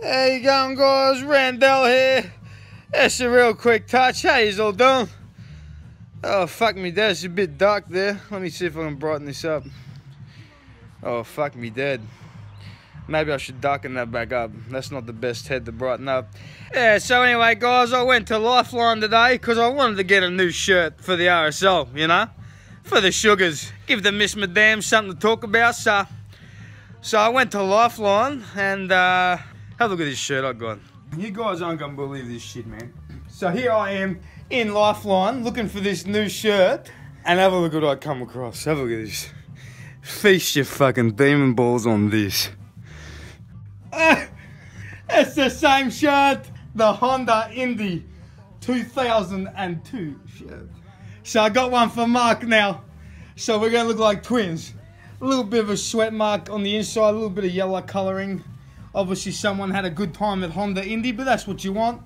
Hey, going, guys? Randell here. That's a real quick touch. How you all doing? Oh, fuck me dead. It's a bit dark there. Let me see if I can brighten this up. Oh, fuck me dead. Maybe I should darken that back up. That's not the best head to brighten up. Yeah, so anyway, guys, I went to Lifeline today because I wanted to get a new shirt for the RSL, you know? For the Sugars. Give the Miss Madame something to talk about, so... So I went to Lifeline and, uh... Have a look at this shirt I've got. You guys aren't gonna believe this shit, man. So here I am in Lifeline looking for this new shirt. And have a look at what I come across. Have a look at this. Feast your fucking demon balls on this. Ah, it's the same shirt. The Honda Indy 2002 shirt. So I got one for Mark now. So we're gonna look like twins. A little bit of a sweat mark on the inside, a little bit of yellow colouring. Obviously, someone had a good time at Honda Indy, but that's what you want.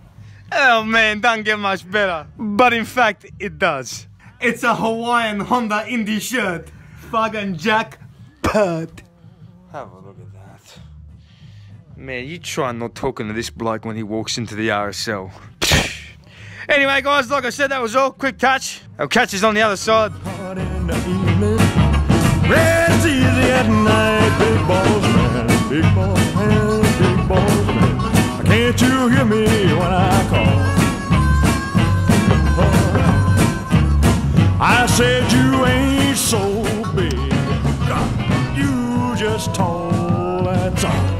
Oh man, don't get much better. But in fact, it does. It's a Hawaiian Honda Indy shirt. Fucking jackpot. Have a look at that. Man, you try not talking to this bloke when he walks into the RSL. anyway, guys, like I said, that was all. Quick touch. Our catch is on the other side. Can't you hear me when I call? I said you ain't so big, you just tall, that's all.